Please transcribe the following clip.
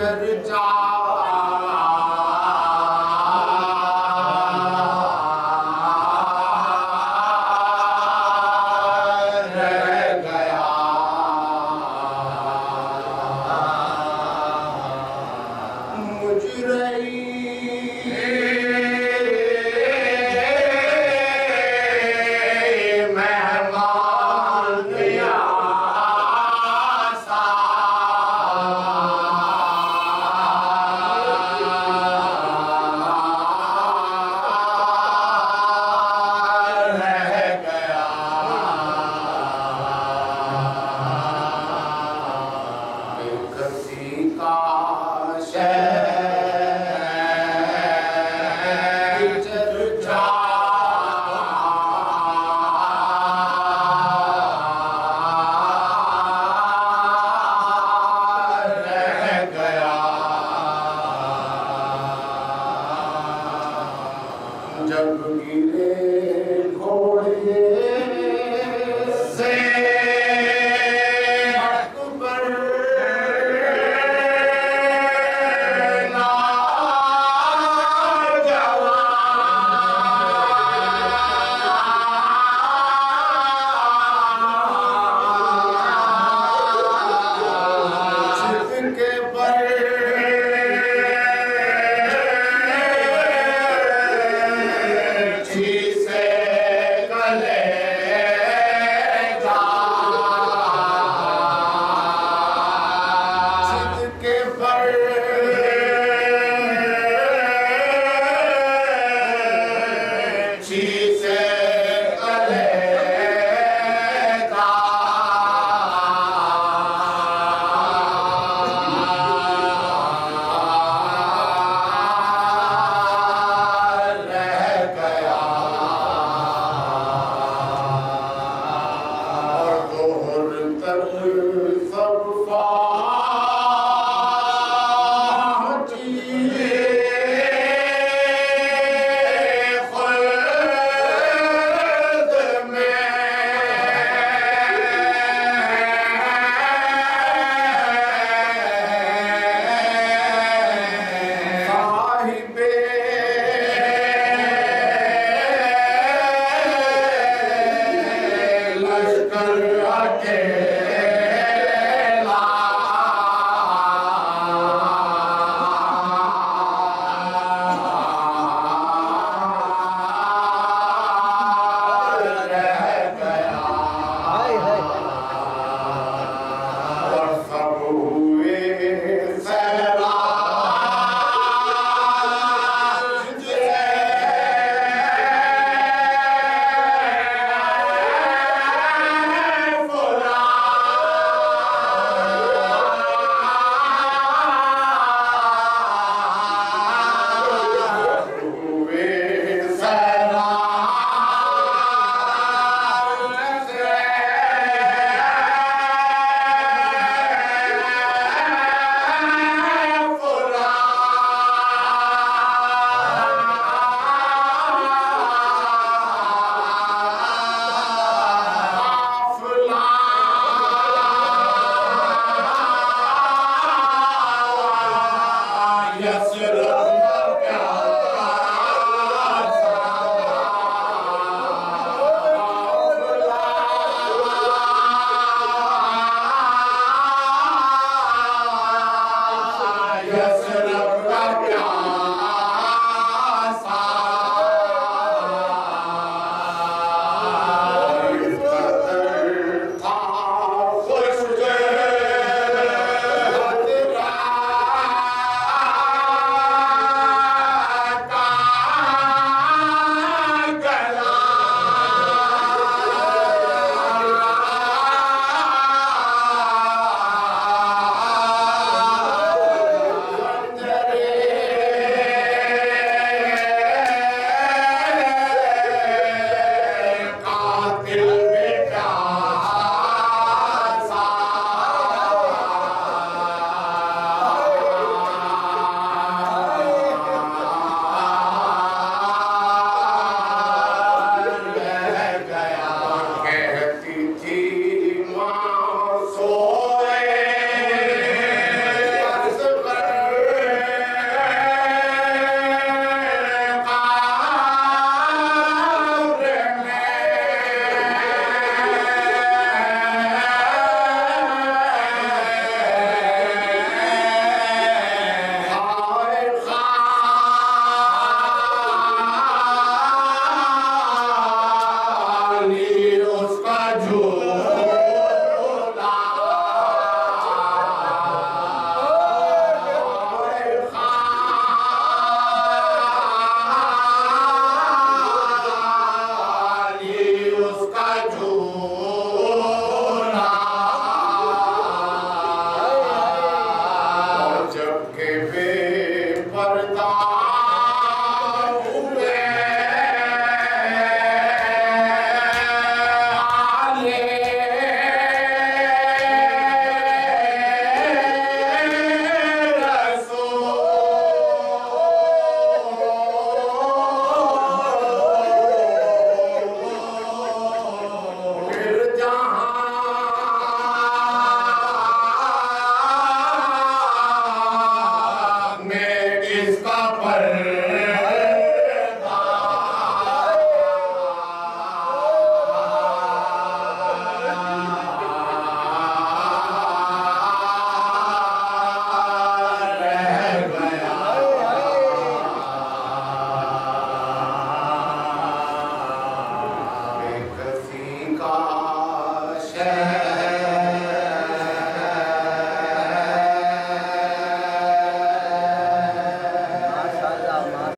Jerry Jar.